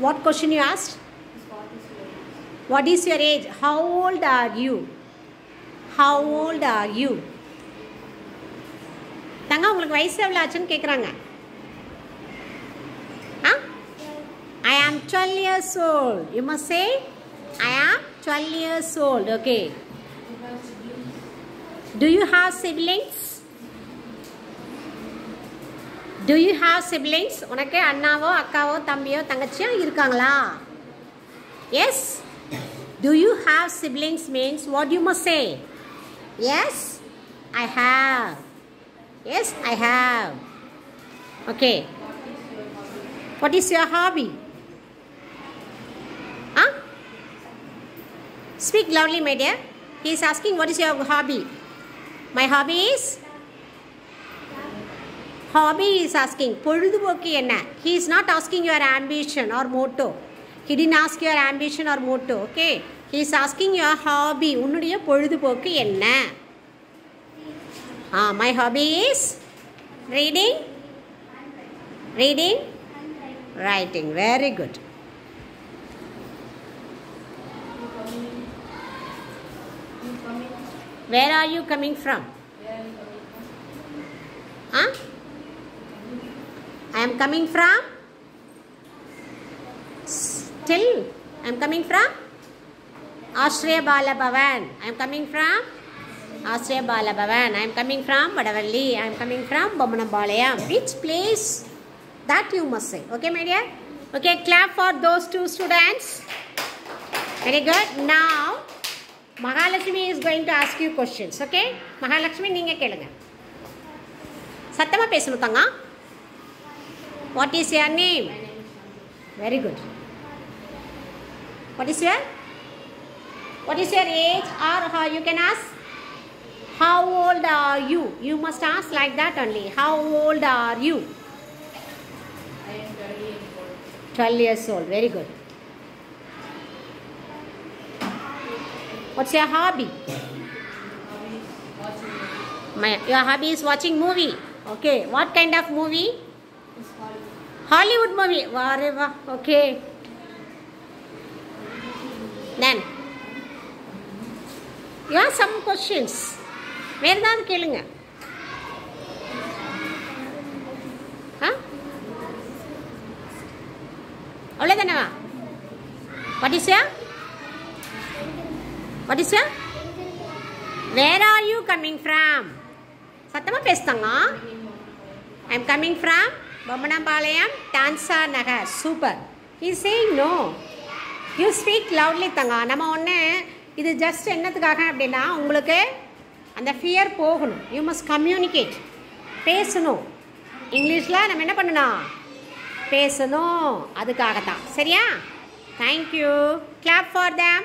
What question you asked what is your age how old are you how old are you தங்க உங்களுக்கு வயசு எவ்வளோ ஆச்சுன்னு கேட்குறாங்க ஆ ஐ ஆம் twelve years old you must say ஐ ஆம் twelve years old okay Do you have siblings? Do you have siblings? உனக்கு அண்ணாவோ அக்காவோ தம்பியோ தங்கச்சியோ இருக்காங்களா S Do you have siblings means what you must say? Yes, I have. Yes, I have. Okay. What is your hobby? Huh? Speak loudly, my dear. He is asking what is your hobby? My hobby is hobby is asking பொழுதுபோக்கு என்ன he is not asking your ambition or motto he didn't ask your ambition or motto okay he is asking your hobby உன்னுடைய பொழுதுபோக்கு என்ன ஆ my hobby is reading reading writing very good where are you coming from huh I am coming from still I am coming from Australia Balabavan I am coming from Australia Balabavan I am coming from Vadavalli I am coming from Bomanabalayam which place that you must say okay my dear okay clap for those two students very good now Mahalakshmi is going to ask you questions okay Mahalakshmi நீங்கள் கேளுங்க சத்தமாக பேசணும் what is your name? Very good. What is your? What is your age? Or how you can ask? How old are you? You must ask like that only. How old are you? I am 12 years old. 12 years old. Very good. What's your hobby? My, your hobby is watching movie. Okay. What kind of movie? Hollywood movie. வா okay Then. You have some questions வேறு ஏதாவது கேளுங்க. ஆ அவ்வளோதானவா what is your what is your where are you coming from சத்தமாக பேசுதாங்க. I am coming from Pommanampalayam டான்ஸா Nagar. Super. You saying no you speak loudly தங்க. நம்ம ஒன்று இது ஜஸ்ட் என்னத்துக்காக அப்படின்னா உங்களுக்கு அந்த ஃபியர் போகணும். யூ மஸ்ட் கம்யூனிகேட் பேசணும். இங்கிலீஷில் நம்ம என்ன பண்ணணும்? பேசணும். அதுக்காக தான் சரியா தேங்க்யூ கிளாப் ஃபார் தேம்